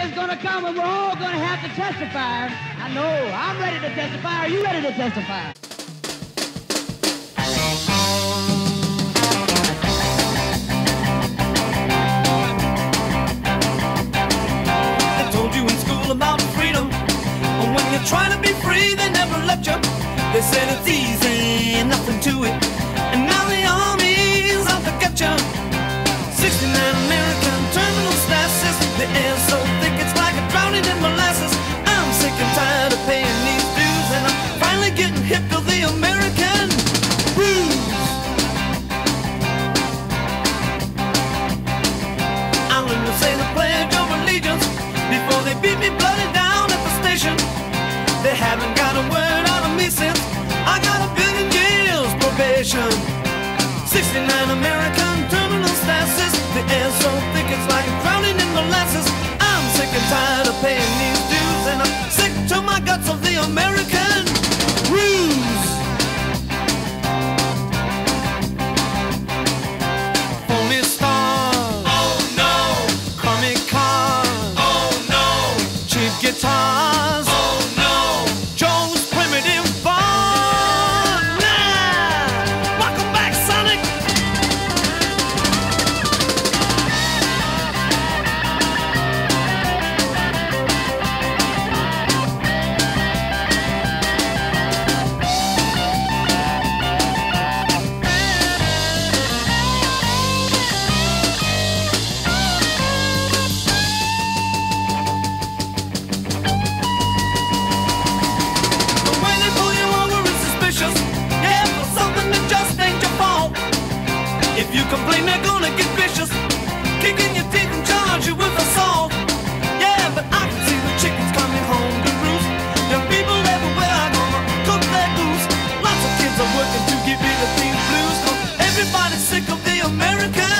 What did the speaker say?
day is gonna come and we're all gonna have to testify. I know. I'm ready to testify. Are you ready to testify? They told you in school about freedom. And when you're trying to be free, they never let you. They said it's easy, nothing to it. And now the army's out to get you. 69 American terminal stasis. The air's so thick it's like a drowning in molasses. I'm sick and tired of paying these dues, and I'm finally getting hip to the American blues. I'm gonna say the pledge of allegiance before they beat me bloody down at the station. They haven't got a word out of me since I got a billion probation. 69 American terminal stasis. The air's so you complain, they're gonna get vicious. Kicking your teeth and charge you with assault. Yeah, but I can see the chickens coming home to roost. Are people everywhere are gonna cook their goose. Lots of kids are working to get rid of these blues. 'cause everybody's sick of the American